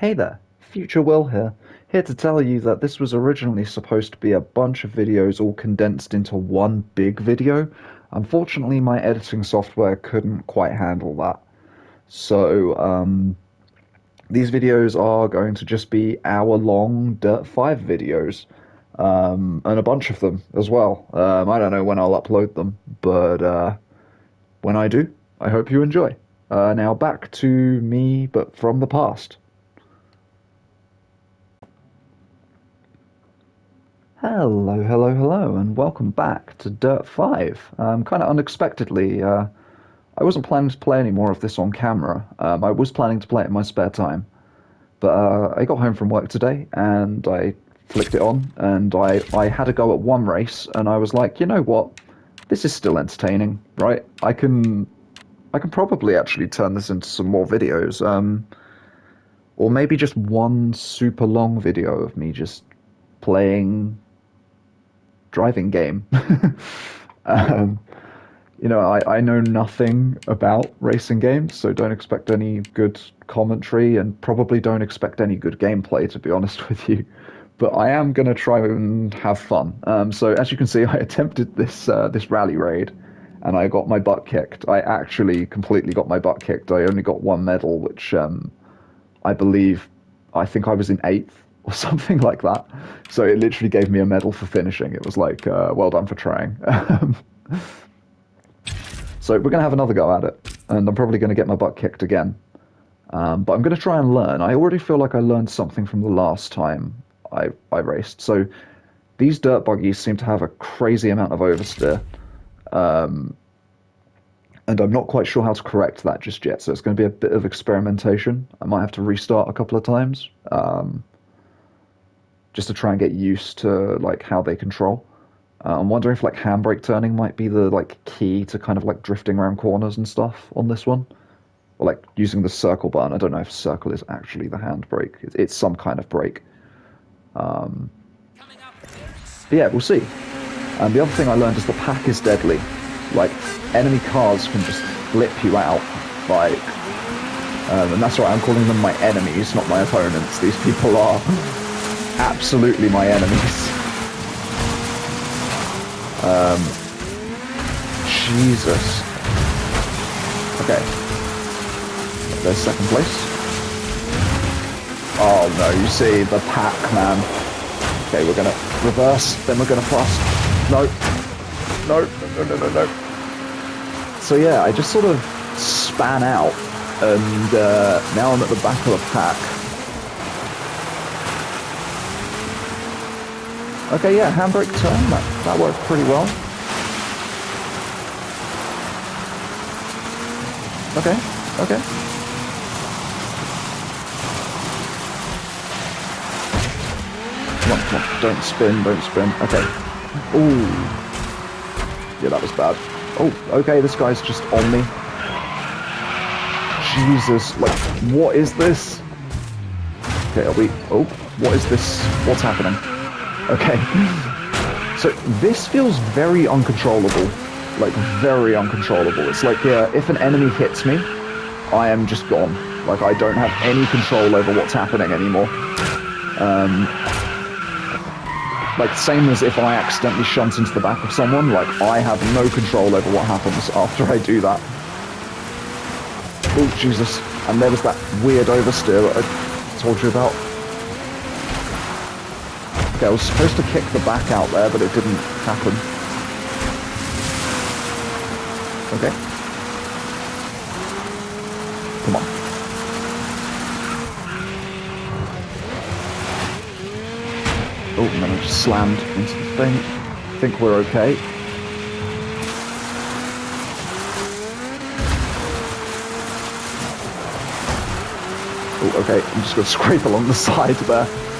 Hey there, Future Will here, here to tell you that this was originally supposed to be a bunch of videos all condensed into one big video. Unfortunately, my editing software couldn't quite handle that. So, um, these videos are going to just be hour long Dirt 5 videos, um, and a bunch of them as well. Um, I don't know when I'll upload them, but uh, when I do, I hope you enjoy. Uh, now back to me, but from the past. Hello, hello, hello, and welcome back to Dirt 5. Um, kind of unexpectedly, uh, I wasn't planning to play any more of this on camera. Um, I was planning to play it in my spare time. But uh, I got home from work today, and I flicked it on, and I, I had a go at one race, and I was like, you know what? This is still entertaining, right? I can I can probably actually turn this into some more videos. Um, or maybe just one super long video of me just playing driving game. um, you know, I, I know nothing about racing games, so don't expect any good commentary and probably don't expect any good gameplay, to be honest with you. But I am going to try and have fun. Um, so as you can see, I attempted this uh, this rally raid and I got my butt kicked. I actually completely got my butt kicked. I only got one medal, which um, I believe, I think I was in eighth or something like that. So it literally gave me a medal for finishing. It was like, uh, well done for trying. so we're going to have another go at it, and I'm probably going to get my butt kicked again. Um, but I'm going to try and learn. I already feel like I learned something from the last time I, I raced. So these dirt buggies seem to have a crazy amount of oversteer. Um, and I'm not quite sure how to correct that just yet. So it's going to be a bit of experimentation. I might have to restart a couple of times, um, just to try and get used to like how they control. Uh, I'm wondering if like handbrake turning might be the like key to kind of like drifting around corners and stuff on this one, or like using the circle button. I don't know if circle is actually the handbrake. It's, it's some kind of brake. Um, yeah, we'll see. And the other thing I learned is the pack is deadly. Like, enemy cars can just flip you out. Like, um, and that's why I'm calling them my enemies, not my opponents. These people are absolutely my enemies. Um, Jesus. Okay. There's second place. Oh no, you see, the pack, man. Okay, we're gonna reverse, then we're gonna pass no. No, no, no, no, no. So yeah, I just sort of span out, and uh, now I'm at the back of the pack. Okay, yeah, handbrake turn, that, that worked pretty well. Okay, okay. Come on, come on, don't spin, don't spin. Okay. Ooh. Yeah, that was bad. Oh, okay, this guy's just on me. Jesus, like, what is this? Okay, are we... Oh, what is this? What's happening? Okay. So, this feels very uncontrollable. Like, very uncontrollable. It's like, yeah, if an enemy hits me, I am just gone. Like, I don't have any control over what's happening anymore. Um, like, same as if I accidentally shunt into the back of someone, like, I have no control over what happens after I do that. Oh, Jesus. And there was that weird oversteer that I told you about. Okay, I was supposed to kick the back out there, but it didn't happen. Okay. Come on. Oh, and then I just slammed into the thing. I think we're okay. Oh, okay, I'm just going to scrape along the side there.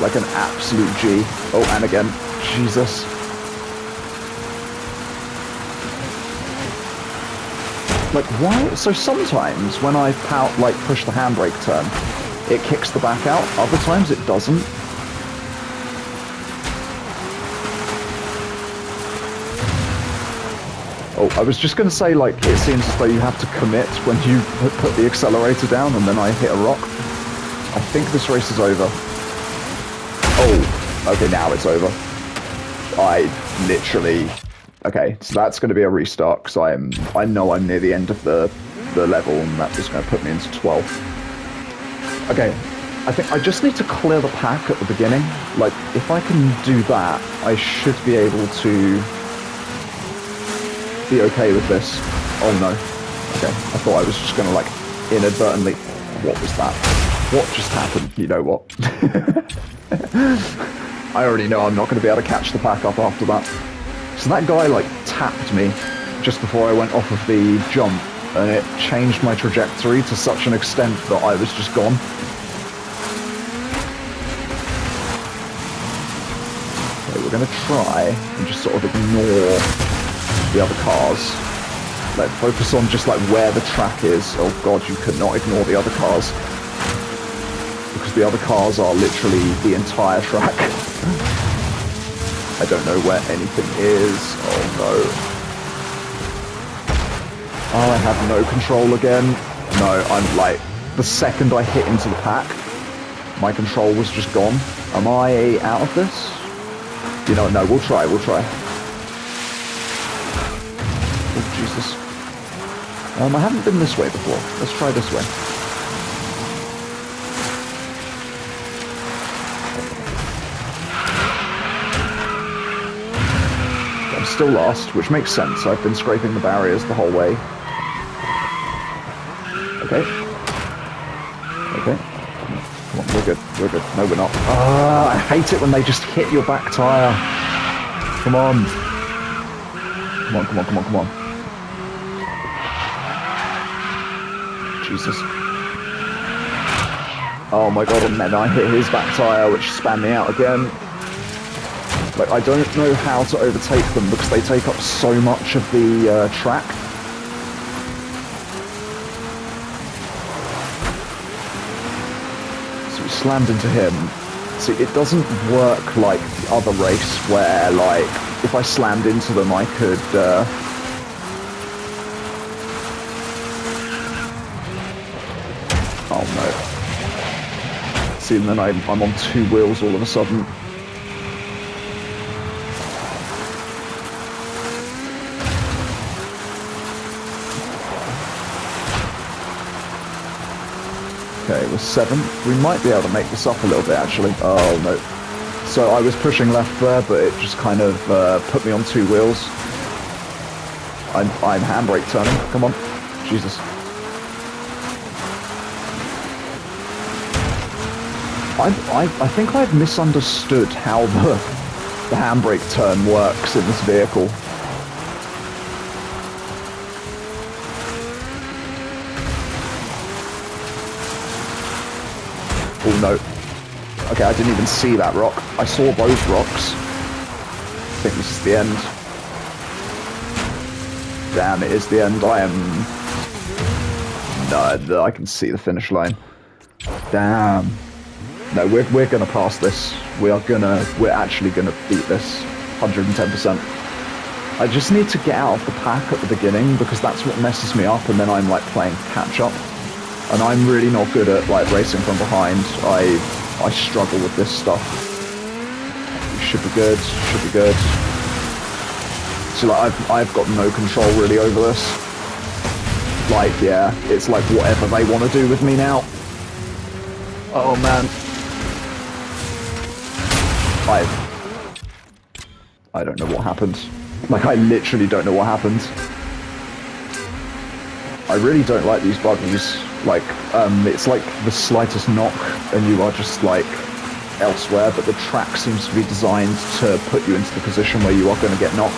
Like an absolute G. Oh, and again. Jesus. Like, why? So sometimes when I pout, like, push the handbrake turn, it kicks the back out. Other times it doesn't. Oh, I was just going to say, like, it seems as though you have to commit when you put the accelerator down and then I hit a rock. I think this race is over. Oh, okay, now it's over. I literally... Okay, so that's going to be a restart, because I'm, I know I'm near the end of the, the level, and that is just going to put me into 12. Okay, I think I just need to clear the pack at the beginning. Like, if I can do that, I should be able to be okay with this. Oh no. Okay, I thought I was just going to, like, inadvertently... What was that? What just happened? You know what? I already know I'm not going to be able to catch the pack up after that. So that guy, like, tapped me just before I went off of the jump, and it changed my trajectory to such an extent that I was just gone. Okay, we're going to try and just sort of ignore the other cars. Like, focus on just, like, where the track is. Oh god, you could not ignore the other cars. The other cars are literally the entire track. I don't know where anything is. Oh no. Oh, I have no control again. No, I'm like, the second I hit into the pack, my control was just gone. Am I out of this? You know, no, we'll try, we'll try. Oh, Jesus. Um, I haven't been this way before. Let's try this way. Still lost, which makes sense. I've been scraping the barriers the whole way. Okay. Okay. Come on, we're good. We're good. No, we're not. Ah, I hate it when they just hit your back tire. Come on. Come on, come on, come on, come on. Jesus. Oh my god, and then I hit his back tyre, which span me out again. Like, I don't know how to overtake them because they take up so much of the uh, track. So we slammed into him. See, it doesn't work like the other race where, like, if I slammed into them, I could... Uh, Oh no. See, and then I'm, I'm on two wheels all of a sudden. We're seven. We might be able to make this up a little bit, actually. Oh, no. So I was pushing left there, but it just kind of uh, put me on two wheels. I'm, I'm handbrake turning. Come on. Jesus. I, I, I think I've misunderstood how the, the handbrake turn works in this vehicle. Okay, I didn't even see that rock. I saw both rocks. I think this is the end. Damn, it is the end. I am... No, uh, I can see the finish line. Damn. No, we're, we're to pass this. We are to... We're actually to beat this. 110%. I just need to get out of the pack at the beginning because that's what messes me up and then I'm like playing catch up and I'm really not good at like racing from behind. I I struggle with this stuff. Should be good. Should be good. So like I've I've got no control really over this. Like yeah, it's like whatever they want to do with me now. Oh man. I I don't know what happened. Like I literally don't know what happened. I really don't like these buggies. Like, um, it's like the slightest knock and you are just like elsewhere, but the track seems to be designed to put you into the position where you are going to get knocked.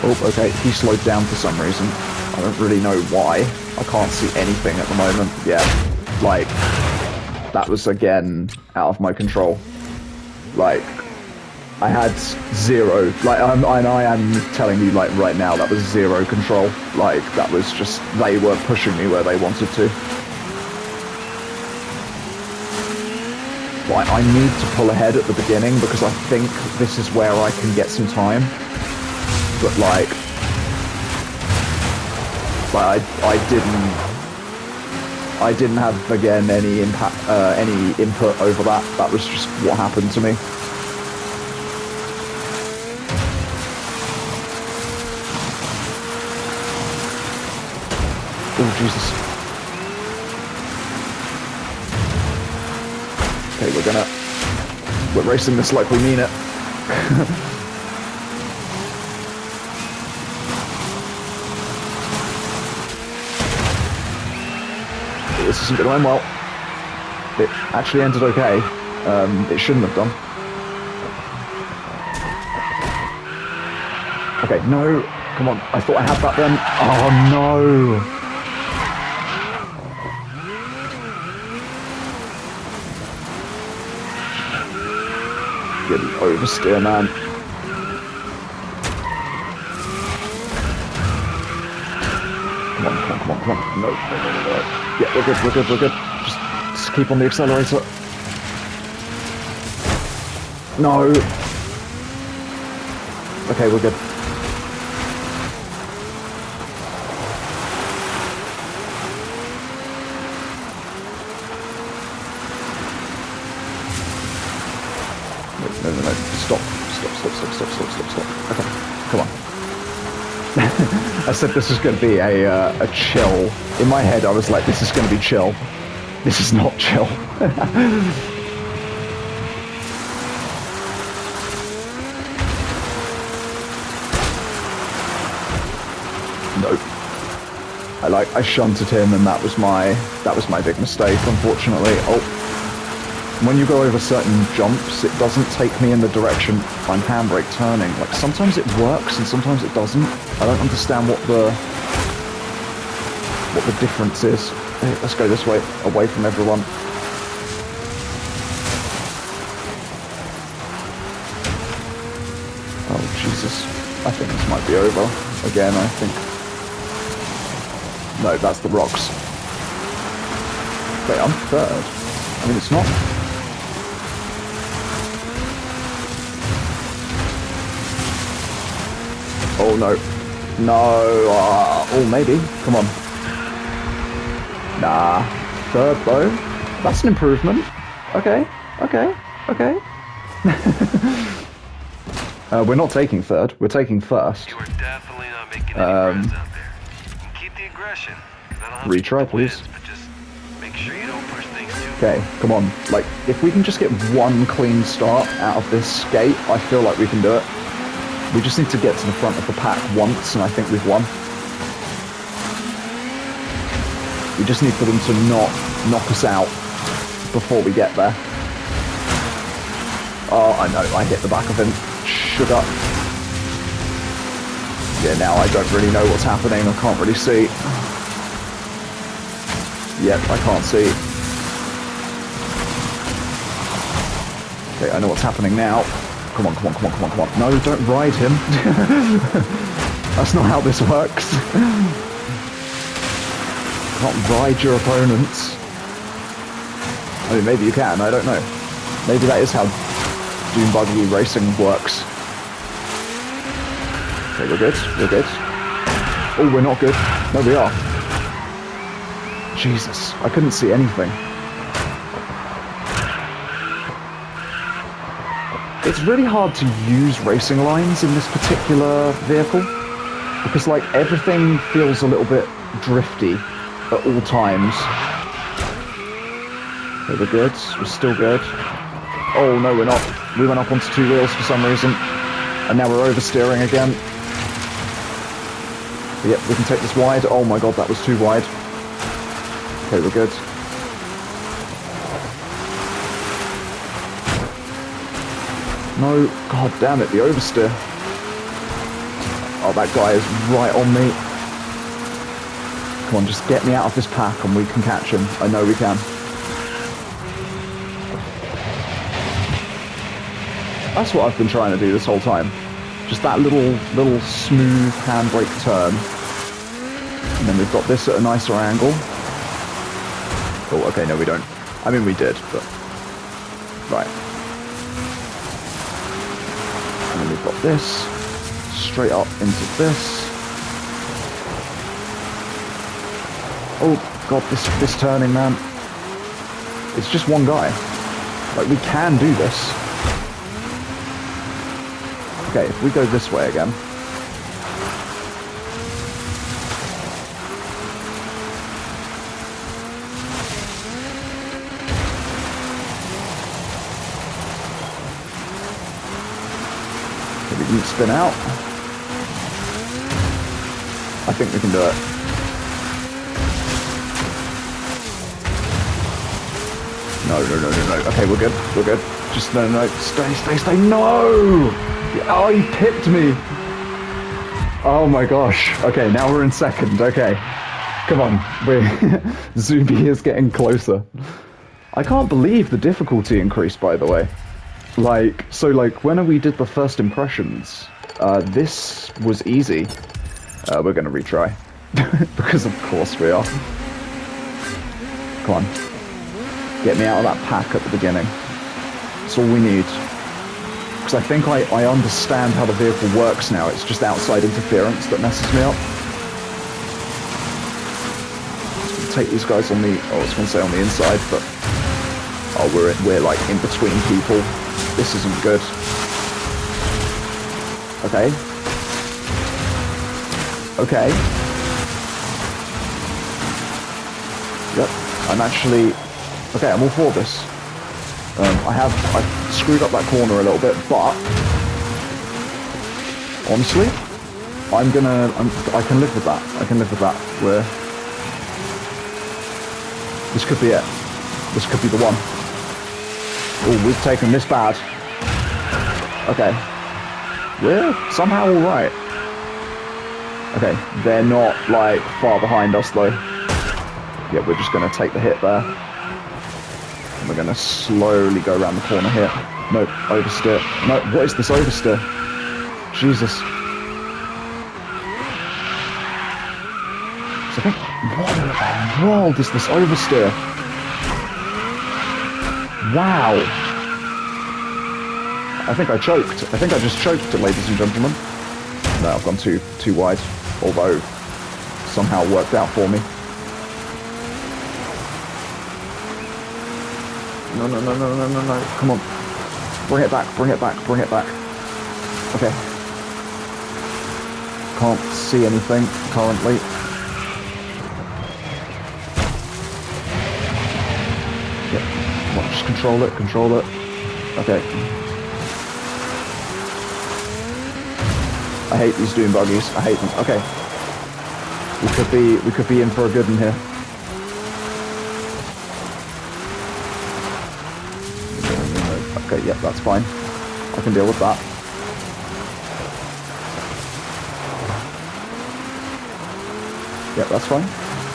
Oh, okay, he slowed down for some reason. I don't really know why. I can't see anything at the moment. Yeah, like, that was again out of my control. Like, I had zero, like, I'm, and I am telling you, like, right now, that was zero control. Like, that was just, they were pushing me where they wanted to. Like, I need to pull ahead at the beginning because I think this is where I can get some time. But, like, But I, I didn't, I didn't have again any impact, uh, any input over that. That was just what happened to me. Oh Jesus. Okay, we're gonna, we're racing this like we mean it. this isn't to end well. It actually ended okay. Um, it shouldn't have done. Okay, no. Come on. I thought I had that then. Oh, no. Get oversteer, man. Come on, come on, come on, come on. No, no, no, no, no. Yeah, we're good, we're good, we're good. Just, just keep on the accelerator. No. Okay, we're good. Wait, no, no, no. Stop. Stop, stop, stop, stop, stop, stop, stop. Okay, come on. I this is going to be a, uh, a chill. In my head, I was like, this is going to be chill. This is not chill. nope. I like I shunted him, and that was my that was my big mistake, unfortunately. Oh, when you go over certain jumps, it doesn't take me in the direction I'm handbrake turning. Like, sometimes it works and sometimes it doesn't. I don't understand what the... what the difference is. Let's go this way, away from everyone. Oh, Jesus. I think this might be over. Again, I think. No, that's the rocks. Wait, I'm third. I mean, it's not Oh no. No. Uh, oh, maybe. Come on. Nah. Third though. That's an improvement. Okay. Okay. Okay. uh, we're not taking third. We're taking first. You are definitely not making any Um, out there. Keep the aggression. Retry, please. wins, but just make sure you don't push things too Okay, come on. Like, if we can just get one clean start out of this skate, I feel like we can do it. We just need to get to the front of the pack once, and I think we've won. We just need for them to not knock us out before we get there. Oh, I know, I hit the back of him. Sugar. Yeah, now I don't really know what's happening. I can't really see. Yep, I can't see. Okay, I know what's happening now. Come on, come on, come on, come on, come on. No, don't ride him. That's not how this works. Can't ride your opponents. I mean, maybe you can, I don't know. Maybe that is how Doom Buggy racing works. Okay, we're good, we're good. Oh, we're not good. No, we are. Jesus, I couldn't see anything. It's really hard to use racing lines in this particular vehicle because like everything feels a little bit drifty at all times. We're good. We're still good. Oh no, we're not. We went up onto two wheels for some reason, and now we're oversteering again. Yep, we can take this wide. Oh my god, that was too wide. Okay, we're good. No, god damn it, the oversteer. Oh, that guy is right on me. Come on, just get me out of this pack and we can catch him. I know we can. That's what I've been trying to do this whole time. Just that little, little smooth handbrake turn. And then we've got this at a nicer angle. Oh, okay, no we don't. I mean, we did, but... Right. And then we've got this, straight up into this. Oh god, this this turning, man. It's just one guy. Like we can do this. Okay, if we go this way again. Spin out. I think we can do it. No, no, no, no, no. Okay, we're good. We're good. Just no, no. Stay, stay, stay. No! Oh, he pipped me. Oh my gosh. Okay, now we're in second. Okay. Come on. We're Zuby is getting closer. I can't believe the difficulty increased, by the way. Like, so like, when we did the first impressions, uh, this was easy. Uh, we're gonna retry. because of course we are. Come on. Get me out of that pack at the beginning. That's all we need. Because I think I, I understand how the vehicle works now. It's just outside interference that messes me up. Take these guys on the... Oh, I was going to say on the inside, but... Oh, we're, we're like in between people. This isn't good. Okay. Okay. Yep. I'm actually Okay, I'm all for this. Um, I have I screwed up that corner a little bit, but honestly, I'm gonna I'm, I can live with that. I can live with that. Where this could be it. This could be the one. Oh, we've taken this bad. Okay, we're somehow all right. Okay, they're not like far behind us though. Yeah, we're just gonna take the hit there. And We're going to slowly go around the corner here. No, oversteer. No, what is this oversteer? Jesus. What in the world is this oversteer? Wow. I think I choked. I think I just choked it, ladies and gentlemen. No, I've gone too too wide, although somehow worked out for me. No, no, no, no, no, no, no. Come on. Bring it back, bring it back, bring it back. Okay. Can't see anything currently. Control it, control it. Okay. I hate these doom buggies. I hate them. Okay. We could be we could be in for a good one here. Okay, yep, that's fine. I can deal with that. Yep, that's fine.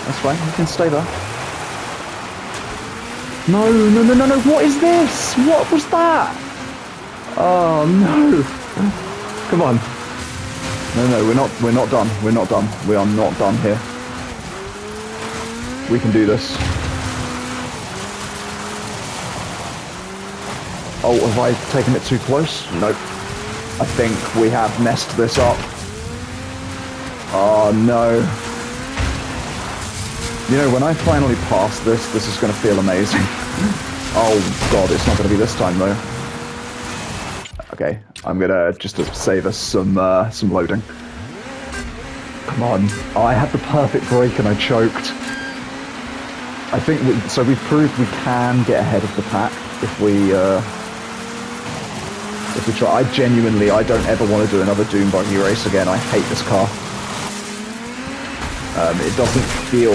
That's fine. You can stay there. No, no, no, no, no. What is this? What was that? Oh no. Come on. No, no, we're not we're not done. We're not done. We are not done here. We can do this. Oh, have I taken it too close? Nope. I think we have messed this up. Oh no. You know, when I finally pass this, this is going to feel amazing. oh god, it's not going to be this time though. Okay, I'm gonna just to save us some uh, some loading. Come on! Oh, I had the perfect break and I choked. I think we, so. We've proved we can get ahead of the pack if we uh, if we try. I genuinely, I don't ever want to do another Doom Buggy race again. I hate this car. Um, it doesn't feel...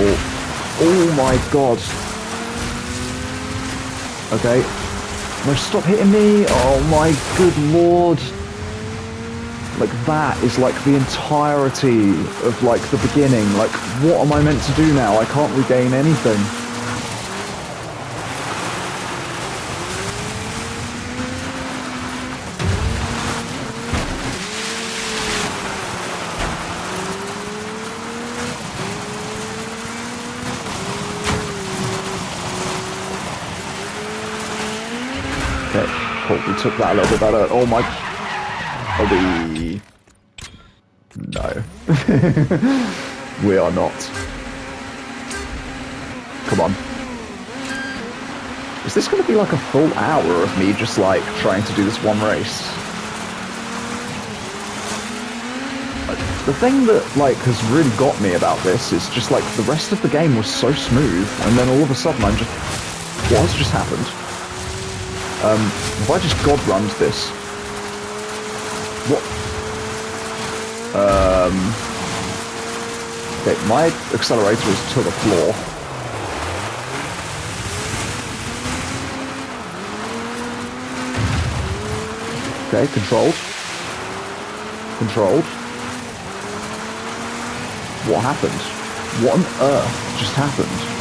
Oh my god. Okay. No, stop hitting me. Oh my good lord. Like, that is like the entirety of like the beginning. Like, what am I meant to do now? I can't regain anything. we took that a little bit better. Oh my... We... No. we are not. Come on. Is this going to be like a full hour of me just like trying to do this one race? The thing that like has really got me about this is just like the rest of the game was so smooth, and then all of a sudden I'm just, what has just happened? Um, if I just god runs this, what? Um, okay, my accelerator is to the floor. Okay, controlled. Controlled. What happened? What on earth just happened?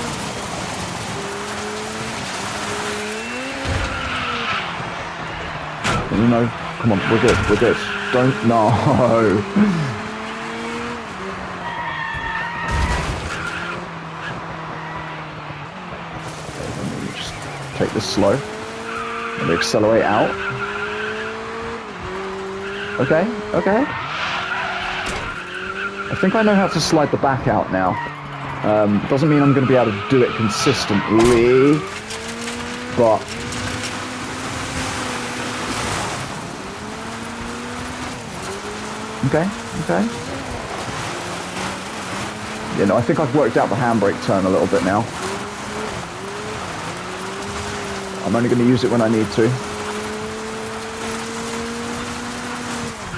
No, no, come on, we're good, we're good. Don't, no. Me just take this slow. Let me accelerate out. Okay, okay. I think I know how to slide the back out now. Um, doesn't mean I'm going to be able to do it consistently, but... Okay, okay. You know, I think I've worked out the handbrake turn a little bit now. I'm only going to use it when I need to.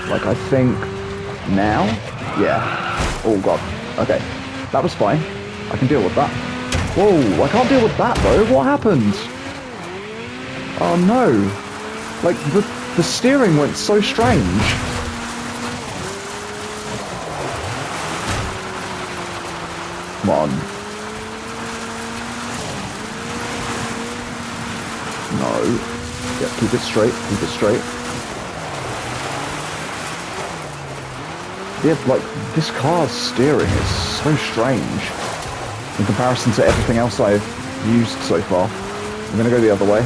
Like, I think now? Yeah. Oh, God. Okay. That was fine. I can deal with that. Whoa, I can't deal with that, though. What happened? Oh, no. Like, the, the steering went so strange. On. No. Yeah, keep it straight. Keep it straight. Yeah, like, this car's steering is so strange in comparison to everything else I've used so far. I'm gonna go the other way.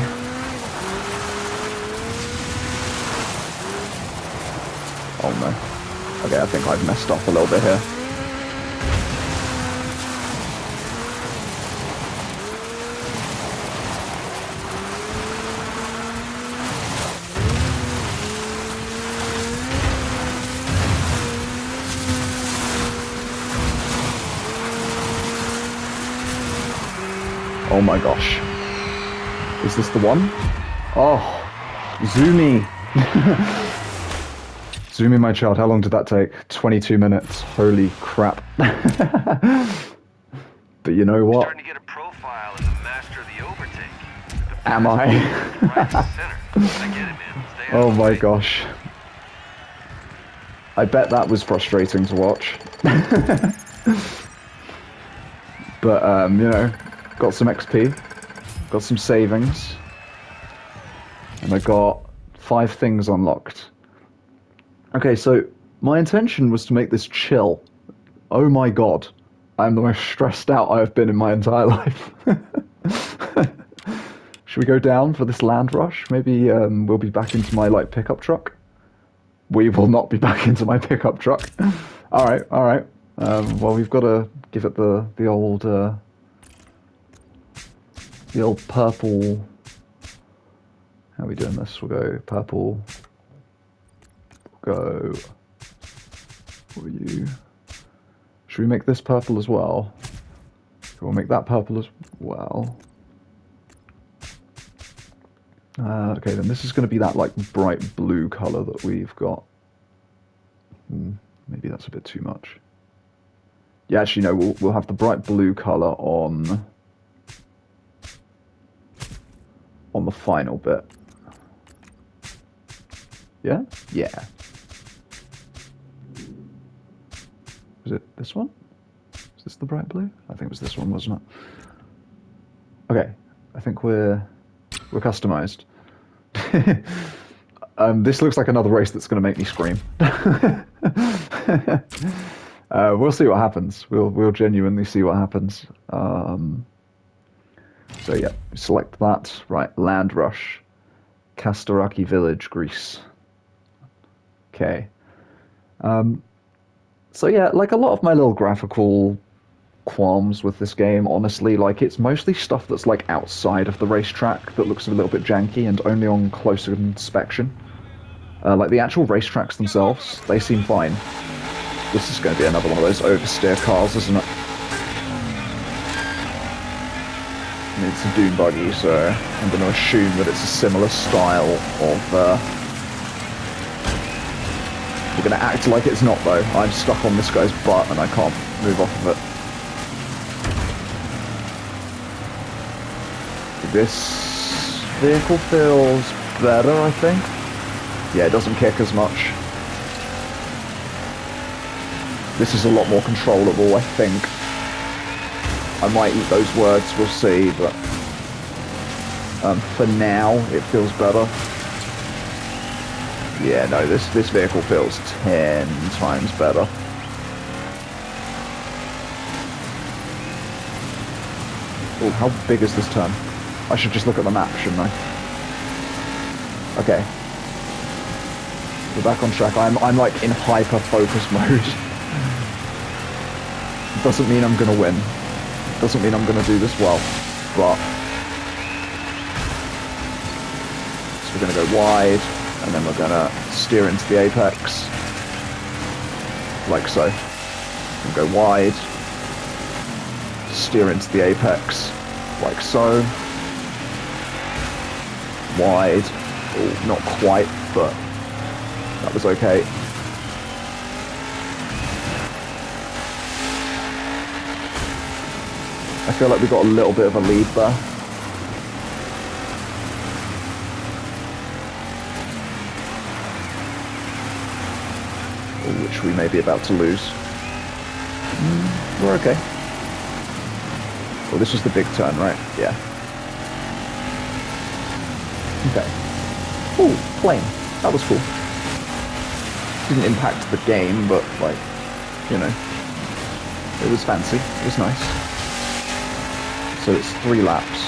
Oh no. Okay, I think I've messed up a little bit here. My gosh. Is this the one? Oh, Zoomy. Zoomy, my child, how long did that take? 22 minutes. Holy crap. but you know what? Starting to get a profile as a master of the overtake. The Am I? right to center. I get it, man. Stay out Oh my gosh. I bet that was frustrating to watch. but, um, you know, got some XP, got some savings, and I got five things unlocked. Okay, so my intention was to make this chill. Oh my god. I'm the most stressed out I've been in my entire life. Should we go down for this land rush? Maybe um, we'll be back into my like pickup truck. We will not be back into my pickup truck. all right, all right. Um, well, we've got to give it the the old uh, the old purple. How are we doing this? We'll go purple. We'll go. What are you? Should we make this purple as well? We'll make that purple as well. Uh, okay, then this is going to be that like bright blue color that we've got. Hmm, maybe that's a bit too much. Yeah, actually, no. We'll we'll have the bright blue color on on the final bit. Yeah, yeah. Was it this one? Is this the bright blue? I think it was this one, wasn't it? Okay, I think we're we're customized. um, this looks like another race that's going to make me scream. uh, we'll see what happens. We'll we'll genuinely see what happens. Um, so yeah, select that. Right, Land Rush, Kastoraki Village, Greece. Okay. Um, so yeah, like a lot of my little graphical qualms with this game, honestly. Like, it's mostly stuff that's like outside of the racetrack that looks a little bit janky and only on closer inspection. Uh, like the actual racetracks themselves, they seem fine. This is going to be another one of those oversteer cars, isn't it? It's a dune buggy, so I'm going to assume that it's a similar style of. Uh... We're going to act like it's not, though. I'm stuck on this guy's butt and I can't move off of it. This vehicle feels better, I think. Yeah, it doesn't kick as much. This is a lot more controllable, I think. I might eat those words, we'll see, but um, for now, it feels better. Yeah, no, this, this vehicle feels ten times better. Oh, how big is this turn? I should just look at the map, shouldn't I? Okay. We're back on track. I'm, I'm like in hyper-focus mode. Doesn't mean I'm gonna win. Doesn't mean I'm gonna do this well. But... So we're gonna go wide, and then we're gonna steer into the apex. Like so. And go wide. Steer into the apex. Like so. Wide. Oh, not quite, but that was okay. I feel like we got a little bit of a lead there. Which we may be about to lose. Mm, we're okay. Well, this was the big turn, right? Yeah. Okay. Oh, plane. That was cool. Didn't impact the game, but, like, you know, it was fancy. It was nice. So it's three laps.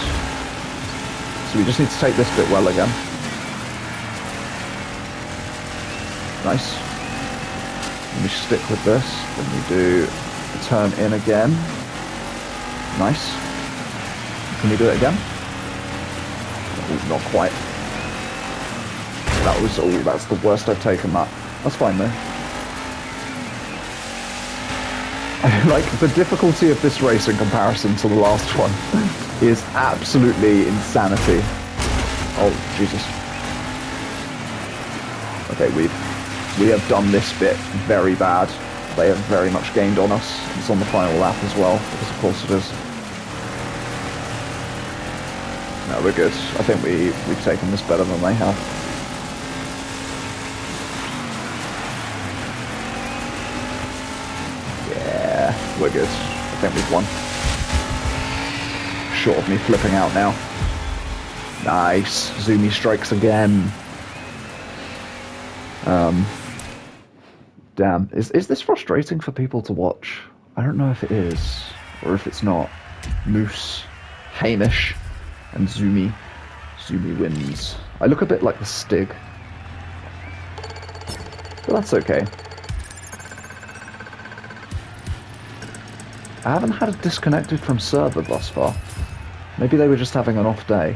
So we just need to take this bit well again. Nice. Let me stick with this. Then we do a turn in again. Nice. Can we do it again? Oh, not quite. That was, oh, that's the worst I've taken that. That's fine though. like, the difficulty of this race in comparison to the last one is absolutely insanity. Oh, Jesus. Okay, we've, we have done this bit very bad. They have very much gained on us. It's on the final lap as well, because of course it is. No, we're good. I think we, we've taken this better than they have. We're. I think we've won. Short of me flipping out now. Nice. Zoomy strikes again. Um, damn. Is, is this frustrating for people to watch? I don't know if it is, or if it's not. Moose, Hamish, and Zoomy. Zoomy wins. I look a bit like the Stig. But that's okay. I haven't had it disconnected from server thus far. Maybe they were just having an off day.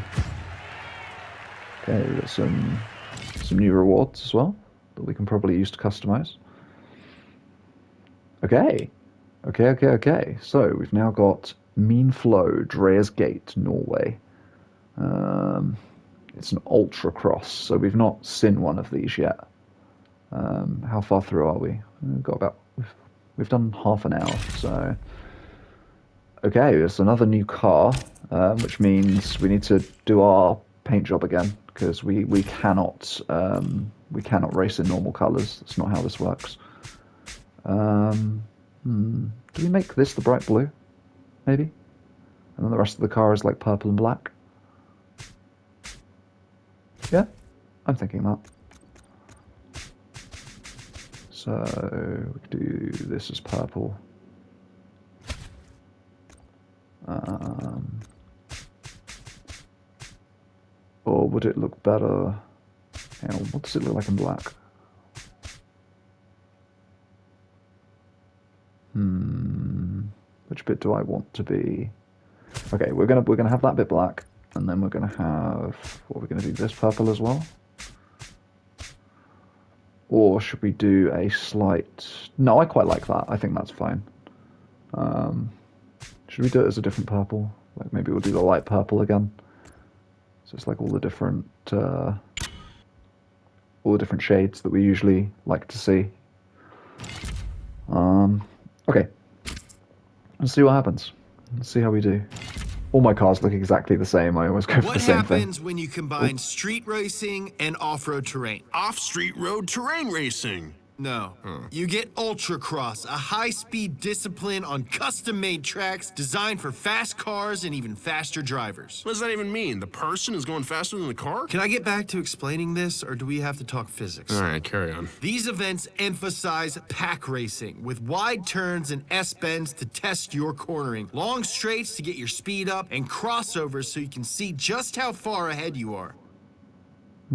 Okay, we've got some some new rewards as well that we can probably use to customize. Okay. Okay, okay, okay. So we've now got Mean Flow, Dreas Gate, Norway. Um, it's an ultra cross, so we've not seen one of these yet. Um, how far through are we? We've got about we've, we've done half an hour, so okay. There's another new car, um, which means we need to do our paint job again because we we cannot um, we cannot race in normal colours. That's not how this works. Um, hmm. Do we make this the bright blue? Maybe, and then the rest of the car is like purple and black. Yeah, I'm thinking that. So we could do this as purple. Um, or would it look better? Hang what does it look like in black? Hmm. Which bit do I want to be? Okay, we're gonna we're gonna have that bit black, and then we're gonna have what we're gonna do this purple as well. Or should we do a slight? No, I quite like that. I think that's fine. Um, should we do it as a different purple? Like maybe we'll do the light purple again. So it's like all the different uh, all the different shades that we usually like to see. Um, okay, let's see what happens. Let's see how we do. All my cars look exactly the same. I always go for What the same thing. What happens when you combine street racing and off-road terrain? Off-street road terrain racing. No. Hmm. You get Ultracross, a high-speed discipline on custom-made tracks designed for fast cars and even faster drivers. What does that even mean? The person is going faster than the car? Can I get back to explaining this, or do we have to talk physics? All right, carry on. These events emphasize pack racing with wide turns and S bends to test your cornering, long straights to get your speed up, and crossovers so you can see just how far ahead you are.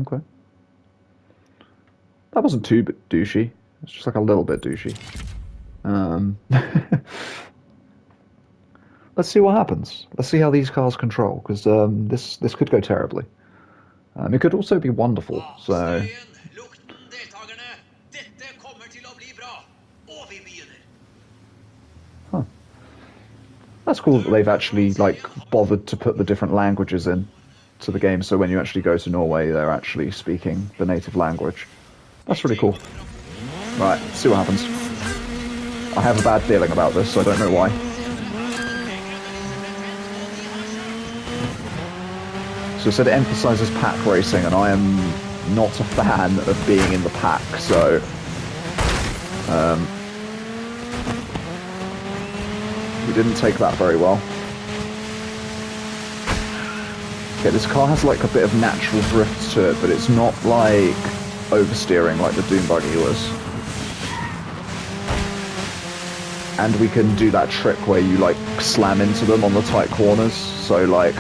Okay. That wasn't too bit douchey. It's just like a little bit douchey. Um, let's see what happens. Let's see how these cars control, because um, this this could go terribly. Um, it could also be wonderful. So Støyen, lukten, deltakerne. Dette kommer til å bli bra. Og vi begynner. that's cool that they've actually like bothered to put the different languages in to the game. So when you actually go to Norway, they're actually speaking the native language. That's really cool. Right, see what happens. I have a bad feeling about this, so I don't know why. So it said it emphasizes pack racing, and I am not a fan of being in the pack, so. Um, we didn't take that very well. Okay, this car has like a bit of natural drift to it, but it's not like oversteering like the Doom buggy was. And we can do that trick where you like slam into them on the tight corners. So like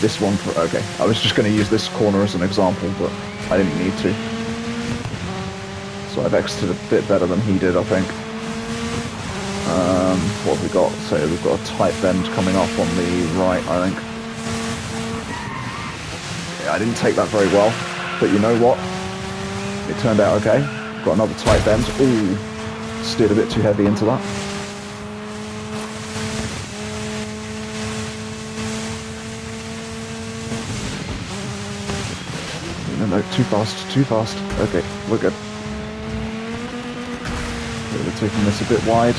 this one for okay. I was just going to use this corner as an example, but I didn't need to. So I've exited a bit better than he did, I think. Um, what have we got? So we've got a tight bend coming up on the right, I think. Yeah, I didn't take that very well, but you know what? It turned out okay. Got another tight bend. Ooh, steered a bit too heavy into that. No, no, too fast, too fast. Okay, we're good. We're taking this a bit wide.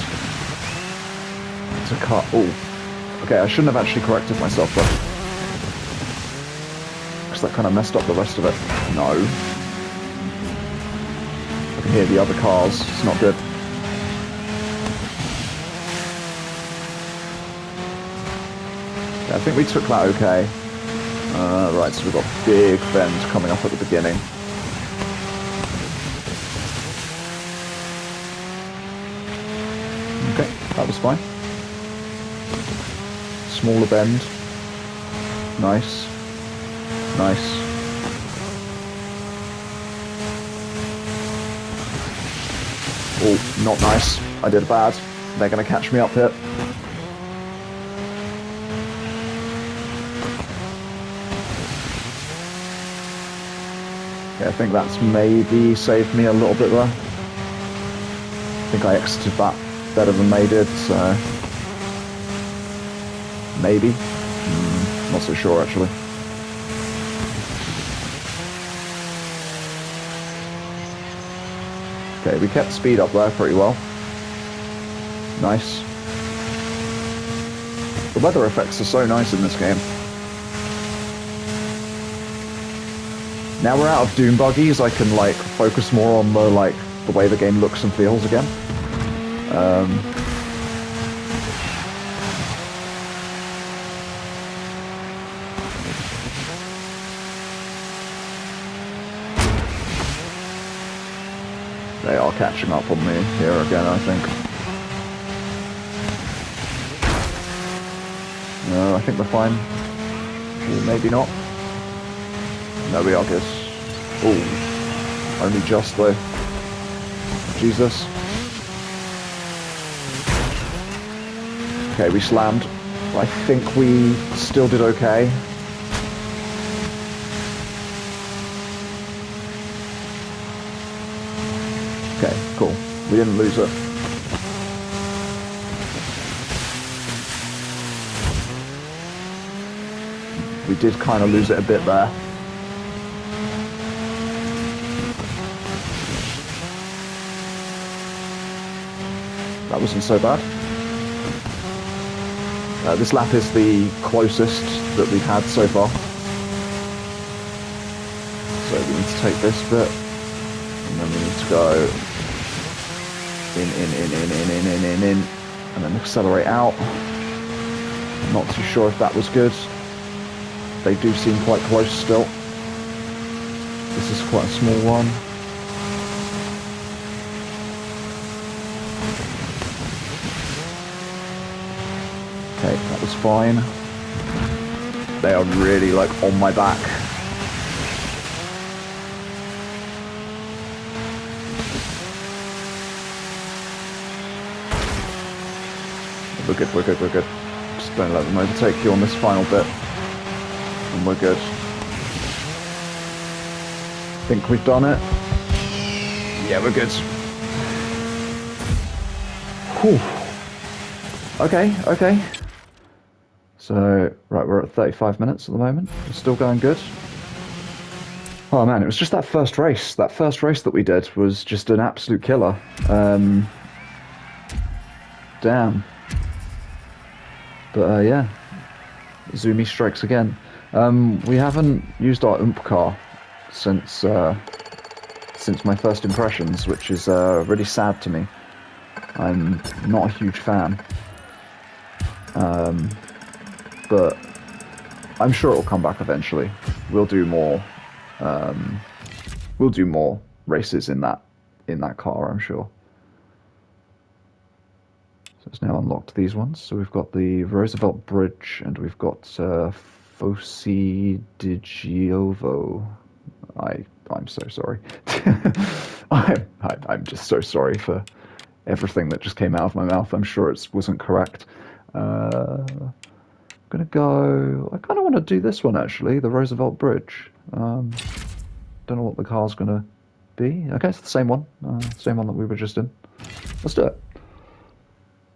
To cut. Oh, okay. I shouldn't have actually corrected myself, but because that kind of messed up the rest of it. No. I can hear the other cars. It's not good. Yeah, I think we took that okay. Uh, right, so we've got big bend coming up at the beginning. Okay, that was fine. Smaller bend. Nice. Nice. Oh, not nice. I did bad. They're going to catch me up here. Yeah, I think that's maybe saved me a little bit there. I think I exited that better than they did, so... Maybe. Hmm, not so sure, actually. Okay, we kept speed up there pretty well. Nice. The weather effects are so nice in this game. Now we're out of Doom buggies, I can like focus more on the like the way the game looks and feels again. Um, catching up on me here again, I think. No, I think we're fine. Maybe not. No, we are good. Oh, only just though. Jesus. Okay, we slammed. I think we still did. Okay, cool. We didn't lose it. We did kind of lose it a bit there. That wasn't so bad. Uh, this lap is the closest that we've had so far. So we need to take this bit, and then we need to go in, in, in, in, in, in, in, in, in, and then accelerate out. Not too sure if that was good. They do seem quite close still. This is quite a small one. Okay, that was fine. They are really like on my back. We're good, we're good, we're good. Just don't let them overtake you on this final bit. And we're good. Think we've done it? Yeah, we're good. Whew. Okay, okay. So, right, we're at 35 minutes at the moment. We're still going good. Oh man, it was just that first race. That first race that we did was just an absolute killer. Um, damn. But uh, yeah, Zumi strikes again. Um, we haven't used our Oomp car since uh, since my first impressions, which is uh, really sad to me. I'm not a huge fan. Um, but I'm sure it'll come back eventually. We'll do more. Um, we'll do more races in that in that car, I'm sure. So it's now unlocked these ones. So we've got the Roosevelt Bridge, and we've got uh, Fosse di Giovo. I I'm so sorry. I'm I, I'm just so sorry for everything that just came out of my mouth. I'm sure it wasn't correct. Uh, I'm gonna go. I kind of want to do this one actually, the Roosevelt Bridge. Um, don't know what the car's gonna be. Okay, it's the same one, uh, same one that we were just in. Let's do it.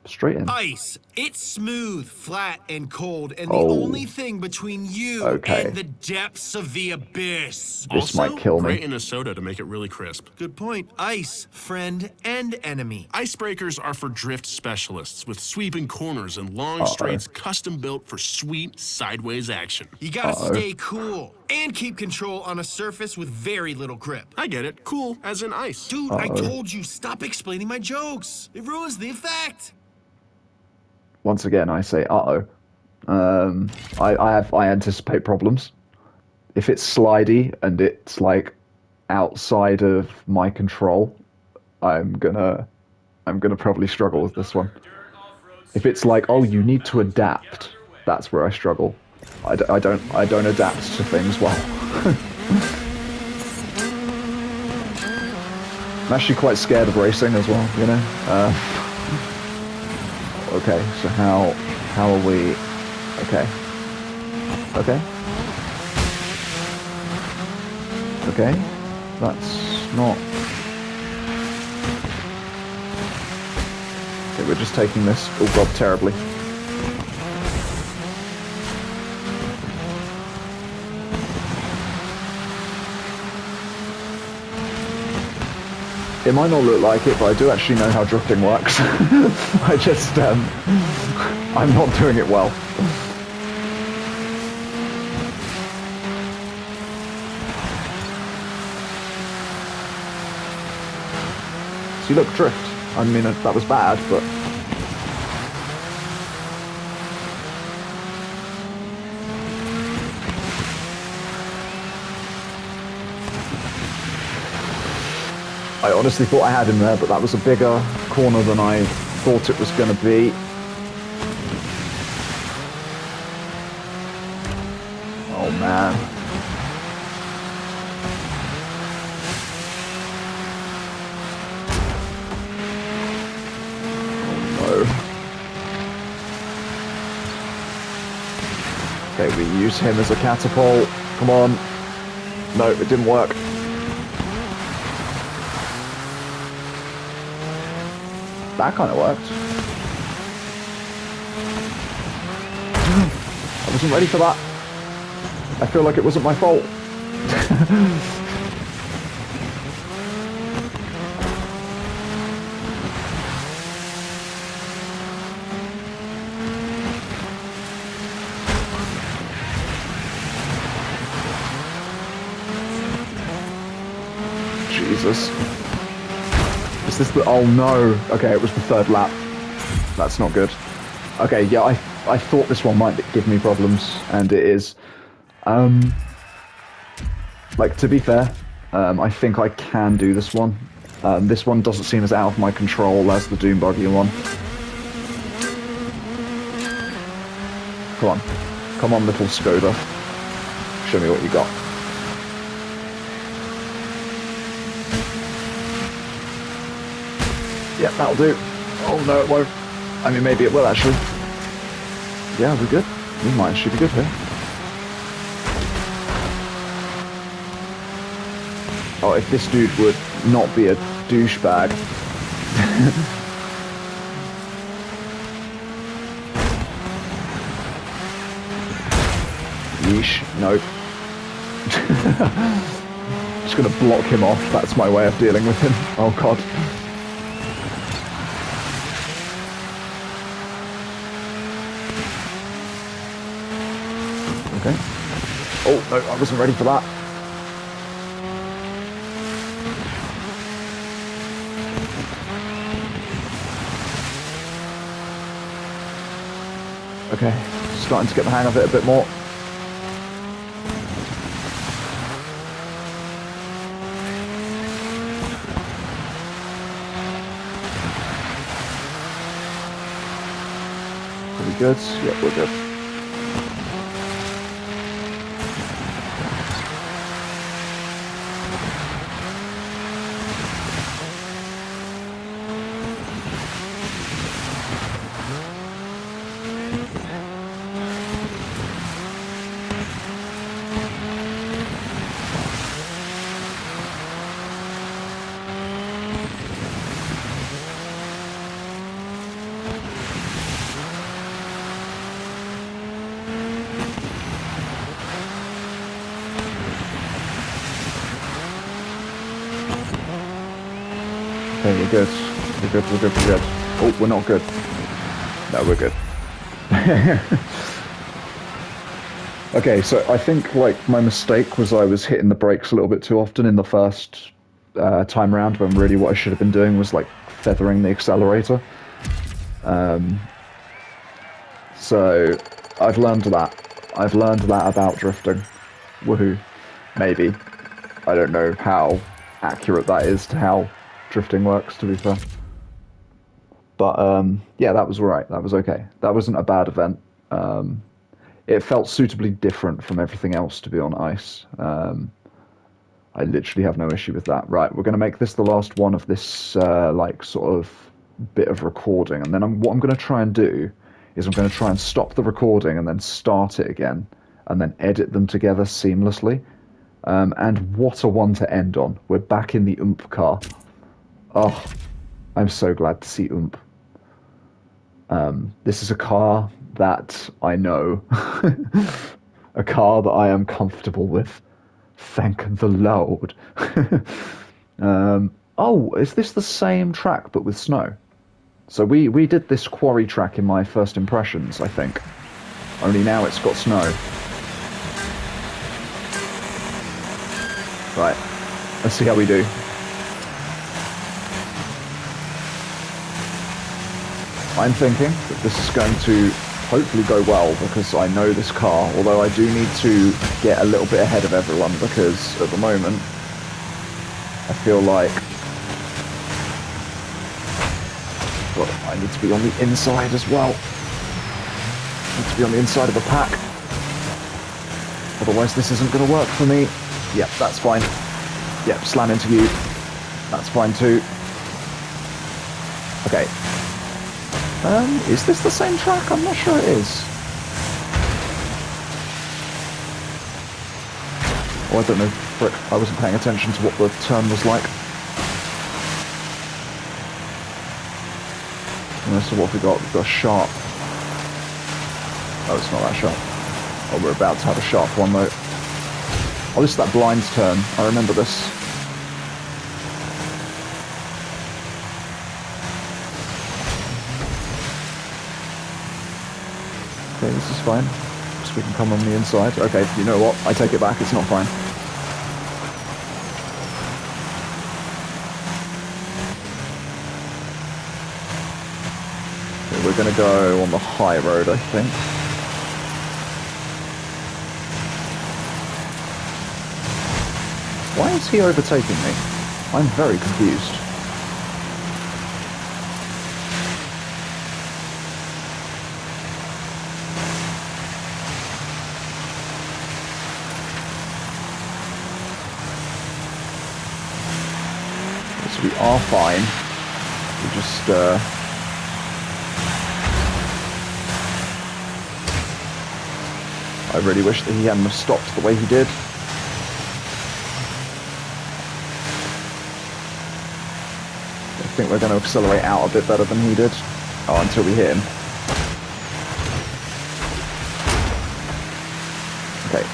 Straight in. Ice. It's smooth, flat, and cold, and the Oh. only thing between you Okay. and the depths of the abyss. This also, might kill me. Great in a soda to make it really crisp. Good point. Ice, friend and enemy. Icebreakers are for drift specialists with sweeping corners and long straights custom built for sweet sideways action. You gotta Uh-oh. stay cool and keep control on a surface with very little grip. I get it. Cool, as in ice. Dude, I Uh-oh. told you, stop explaining my jokes. It ruins the effect. Once again, I say, uh oh. Um, I, I have I anticipate problems. If it's slidey and it's like outside of my control, I'm gonna I'm gonna probably struggle with this one. If it's like, oh, you need to adapt, that's where I struggle. I, d- I don't I don't adapt to things well. I'm actually quite scared of racing as well, you know. Uh, Okay, so how how are we? Okay. Okay. Okay. That's not. Okay, we're just taking this. Oh god, terribly. It might not look like it, but I do actually know how drifting works. I just, um, I'm not doing it well. See, look, drift. I mean, that was bad, but I honestly thought I had him there, but that was a bigger corner than I thought it was going to be. Oh man. Oh Okay, we use him as a catapult. Come on. No, it didn't work. That kind of worked. I wasn't ready for that. I feel like it wasn't my fault. Jesus. Is this the... Oh no. Okay, it was the third lap. That's not good. Okay, yeah, I, I thought this one might give me problems, and it is. Um, like, to be fair, um, I think I can do this one. Um, this one doesn't seem as out of my control as the Doom Buggy one. Come on. Come on, little Skoda. Show me what you got. Yeah, that'll do. Oh no, it won't. I mean, maybe it will actually. Yeah, we're good. We might actually be good here. Oh, if this dude would not be a douchebag. Yeesh, nope. Just gonna block him off, that's my way of dealing with him. Oh god. Okay. Oh, no, I wasn't ready for that. Okay, starting to get the hang of it a bit more. Pretty good. Yep, we're good. Okay, we're good. We're good, we're good, we're good. Oh, we're not good. No, we're good. okay, so I think like my mistake was I was hitting the brakes a little bit too often in the first uh, time round when really what I should have been doing was like feathering the accelerator. Um, so I've learned that. I've learned that about drifting. Woohoo. Maybe. I don't know how accurate that is to how drifting works, to be fair. But um, yeah, that was alright. That was okay. That wasn't a bad event. Um, it felt suitably different from everything else to be on ice. Um, I literally have no issue with that. Right, we're going to make this the last one of this uh, like sort of bit of recording, and then I'm, what I'm going to try and do is I'm going to try and stop the recording and then start it again, and then edit them together seamlessly. Um, and what a one to end on. We're back in the oomph car. Oh, I'm so glad to see Oomp. Um, this is a car that I know, a car that I am comfortable with. Thank the Lord. um, oh, is this the same track but with snow? So we, we did this quarry track in my first impressions, I think. Only now it's got snow. Right, let's see how we do. I'm thinking that this is going to hopefully go well because I know this car, although I do need to get a little bit ahead of everyone because at the moment I feel like I need to be on the inside as well. I need to be on the inside of the pack. Otherwise this isn't going to work for me. Yep, that's fine. Yep, slam into you. That's fine too. Okay, um, is this the same track? I'm not sure it is. Oh, I don't know. Frick, I wasn't paying attention to what the turn was like. And so what we got? We've got a sharp. Oh, it's not that sharp. Oh, we're about to have a sharp one, though. Oh, this is that blinds turn. I remember this. Okay, this is fine. We can come on the inside. Okay, you know what? I take it back. It's not fine. Okay, we're going to go on the high road, I think. Why is he overtaking me? I'm very confused. So we are fine. We just, uh... I really wish that he hadn't stopped the way he did. I think we're going to accelerate out a bit better than he did. Oh, until we hit him. Okay.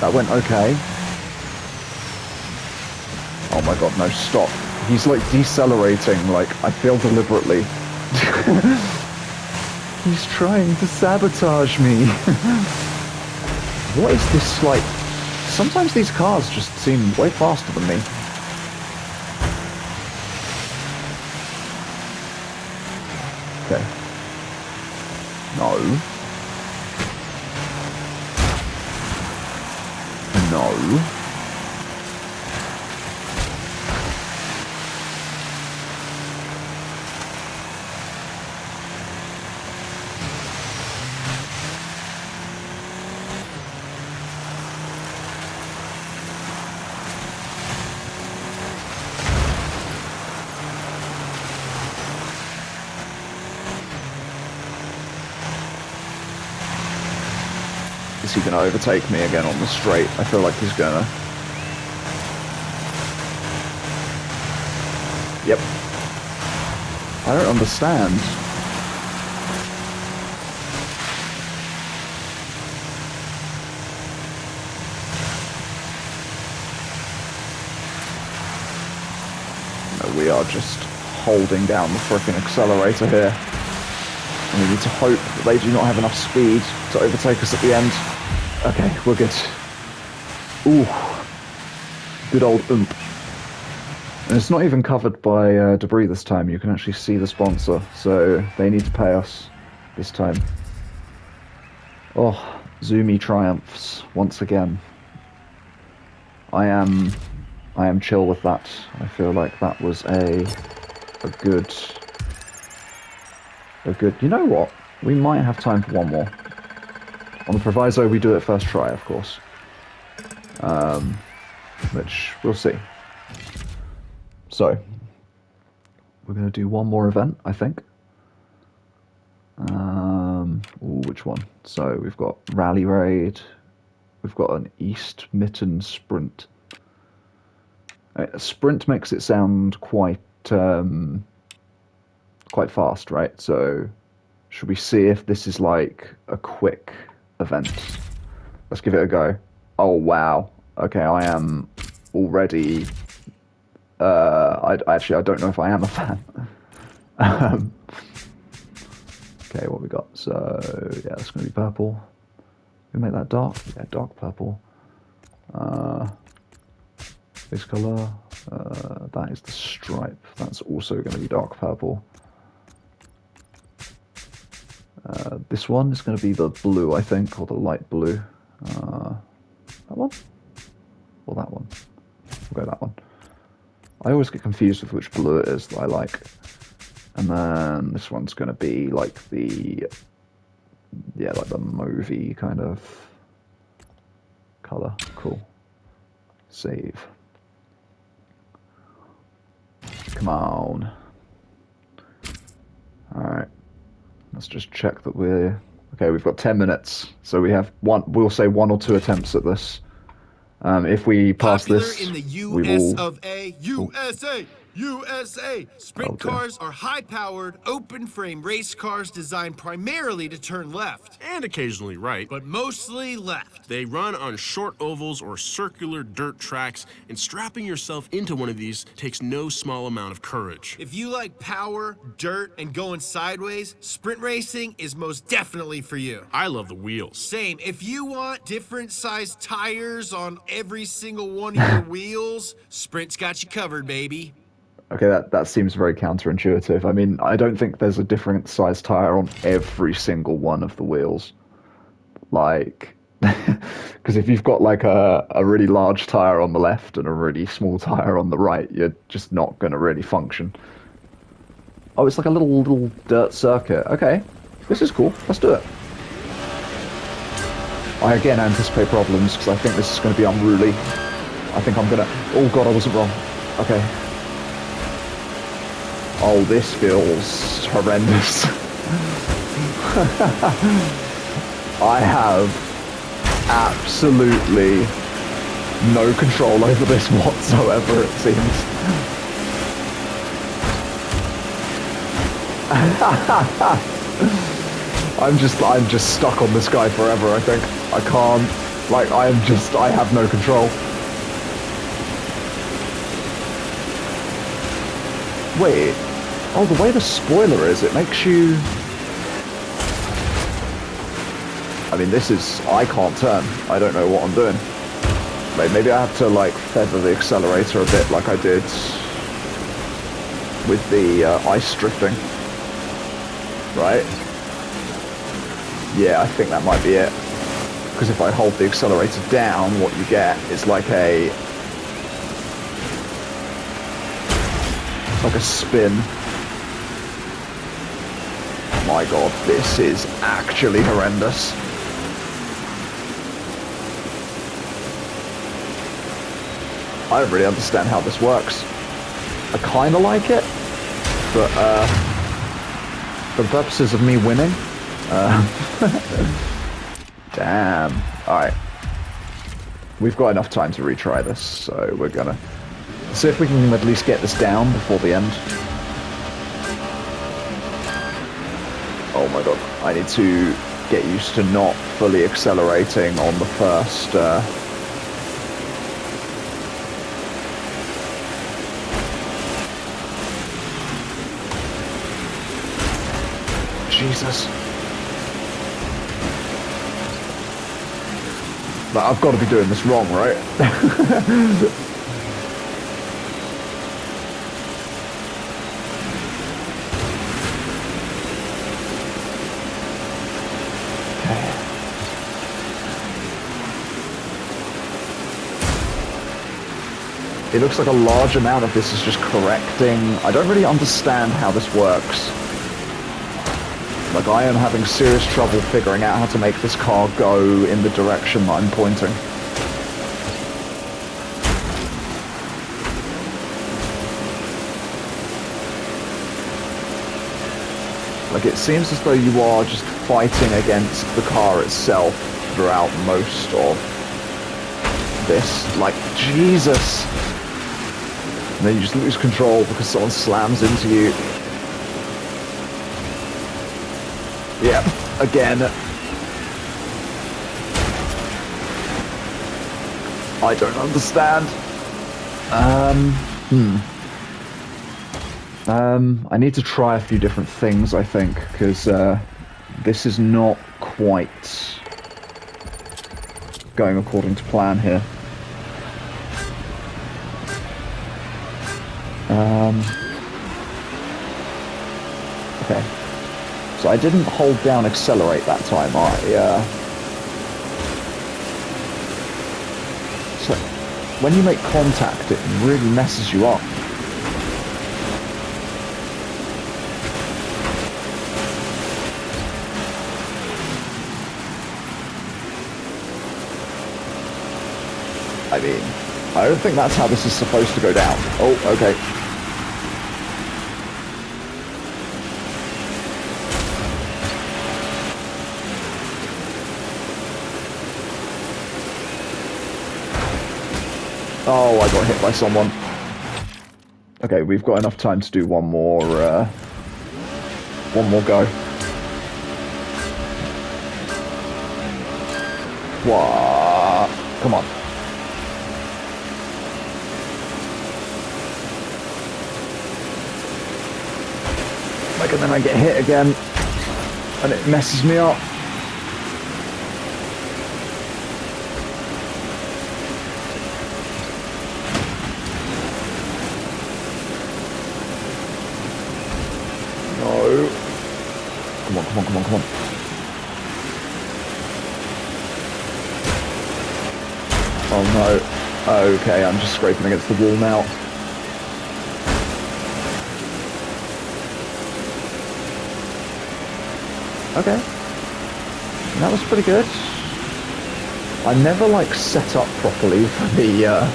That went okay. My god, no, stop. He's like decelerating, like, I feel deliberately. He's trying to sabotage me. what is this like? Sometimes these cars just seem way faster than me. Okay. No. No. Is he going to overtake me again on the straight? I feel like he's going to. Yep. I don't understand. No, we are just holding down the frickin' accelerator here. And we need to hope that they do not have enough speed to overtake us at the end. Okay, we're good. Ooh. Good old oomph. And it's not even covered by uh, debris this time. You can actually see the sponsor, so they need to pay us this time. Oh, Zoomy triumphs once again. I am, I am chill with that. I feel like that was a, a good, a good. You know what? We might have time for one more. On the proviso, we do it first try, of course. Um, which we'll see. So, we're going to do one more event, I think. Um, ooh, which one? So we've got Rally Raid. We've got an East Mitten Sprint. Uh, sprint makes it sound quite um, quite fast, right? So should we see if this is like a quick event? Let's give it a go. Oh wow. Okay, I am already uh, I, actually I don't know if I am a fan. um, okay, what we got? So yeah, it's going to be purple. We make that dark. Yeah, dark purple. Uh, this color. Uh, that is the stripe. That's also going to be dark purple. Uh, this one is going to be the blue, I think, or the light blue. Uh, that one? Or that one? We'll go that one. I always get confused with which blue it is that I like. And then this one's going to be like the, yeah, like the movie kind of color. Cool. Save. Come on. Alright. Let's just check that we're, Okay, we've got 10 minutes, so we have one. We'll say one or two attempts at this. Um, if we pass Popular this, in the we will. of A, USA, USA. Sprint dear. cars are high-powered, open-frame race cars designed primarily to turn left, And occasionally right. but mostly left. They run on short ovals or circular dirt tracks, and strapping yourself into one of these takes no small amount of courage. If you like power, dirt, and going sideways, sprint racing is most definitely for you. I love the wheels. Same. If you want different sized tires on every single one of your wheels, Sprint's got you covered, baby. Okay, that, that seems very counterintuitive. I mean, I don't think there's a different size tire on every single one of the wheels. Like, because if you've got like a, a really large tire on the left and a really small tire on the right, you're just not going to really function. Oh, it's like a little little dirt circuit. Okay, this is cool. Let's do it. I again anticipate problems because I think this is going to be unruly. I think I'm gonna. Oh god, I wasn't wrong. Okay. Oh, this feels horrendous. I have absolutely no control over this whatsoever, it seems. I'm just I'm just stuck on this guy forever, I think. I can't like I am just I have no control. Wait. Oh, the way the spoiler is, it makes you I mean, this is I can't turn. I don't know what I'm doing. Maybe I have to like feather the accelerator a bit like I did with the uh, ice drifting. Right? Yeah, I think that might be it. Because if I hold the accelerator down, what you get is like a... like a spin. My god, this is actually horrendous. I don't really understand how this works. I kind of like it, but uh, for the purposes of me winning, uh, damn. All right, we've got enough time to retry this, so we're gonna see if we can at least get this down before the end. Oh my god, I need to get used to not fully accelerating on the first. Uh, Jesus. But I've got to be doing this wrong, right? It looks like a large amount of this is just correcting. I don't really understand how this works. Like, I am having serious trouble figuring out how to make this car go in the direction that I'm pointing. Like, it seems as though you are just fighting against the car itself throughout most of this. Like, Jesus! And then you just lose control because someone slams into you. Yep, again. I don't understand. Um, hmm. Um, I need to try a few different things, I think, because uh, this is not quite going according to plan here. I didn't hold down accelerate that time. I uh, so when you make contact, it really messes you up. I mean, I don't think that's how this is supposed to go down. Oh, okay. Oh, I got hit by someone. Okay, we've got enough time to do one more, uh, one more go. Wah! Come on. Like, and then I get hit again, and it messes me up. No. Come on, come on, come on, come on. Oh no. Okay, I'm just scraping against the wall now. Okay. That was pretty good. I never like set up properly for the uh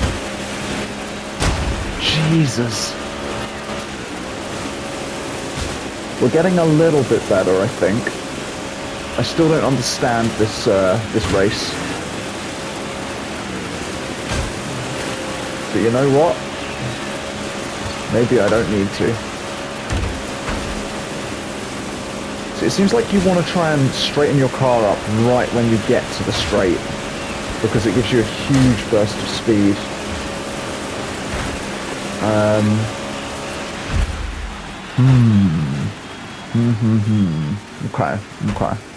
Jesus. We're getting a little bit better, I think. I still don't understand this uh this race. But you know what? Maybe I don't need to. So it seems like you want to try and straighten your car up right when you get to the straight because it gives you a huge burst of speed. Um, hmm. Hmm, hmm, hmm. Okay, okay.